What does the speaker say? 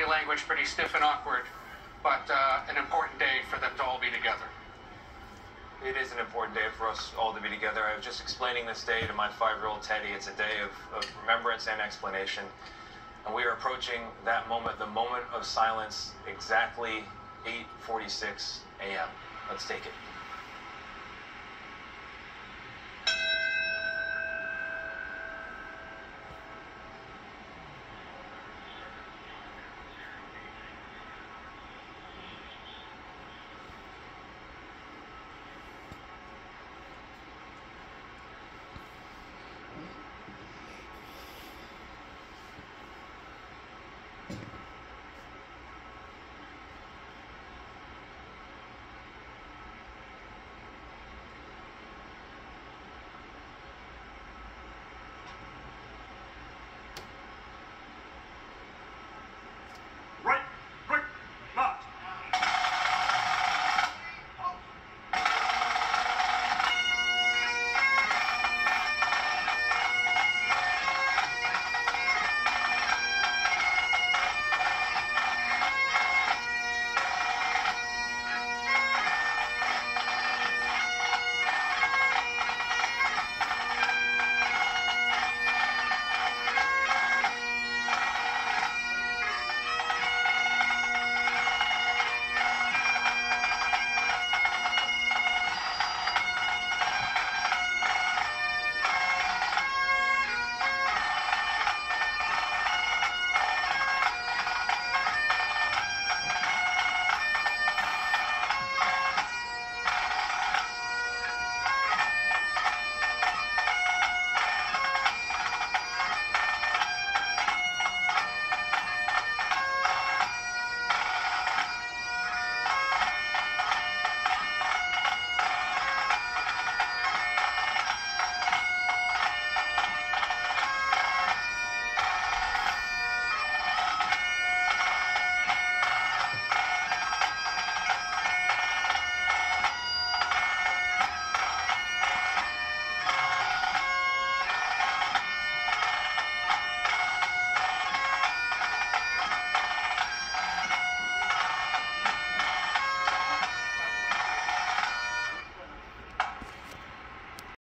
body language pretty stiff and awkward, but uh, an important day for them to all be together. It is an important day for us all to be together. I was just explaining this day to my five-year-old Teddy. It's a day of, of remembrance and explanation. And we are approaching that moment, the moment of silence, exactly 8.46 a.m. Let's take it.